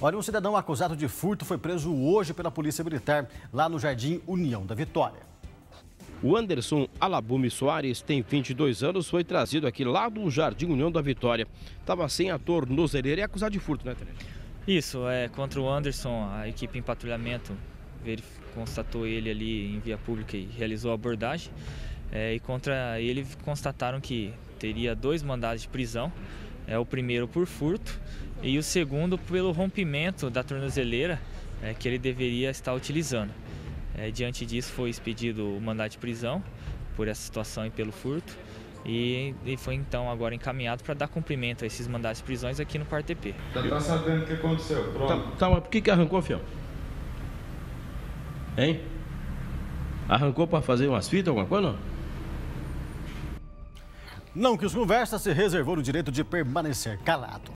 Olha, um cidadão acusado de furto foi preso hoje pela Polícia Militar, lá no Jardim União da Vitória. O Anderson Alabume Soares tem 22 anos, foi trazido aqui lá do Jardim União da Vitória. Estava sem a tornozeleira e é acusado de furto, né, Tereza? Isso, é contra o Anderson, a equipe em patrulhamento constatou ele ali em via pública e realizou a abordagem. É, e contra ele constataram que teria dois mandados de prisão. É o primeiro por furto e o segundo pelo rompimento da tornozeleira é, que ele deveria estar utilizando. É, diante disso foi expedido o mandado de prisão por essa situação e pelo furto e, e foi então agora encaminhado para dar cumprimento a esses mandados de prisões aqui no quarto TP. Já tá sabendo o que aconteceu, pronto. Tá, tá, mas por que, que arrancou, fião? Hein? Arrancou para fazer umas fitas, alguma coisa não? Não quis conversa, se reservou o direito de permanecer calado.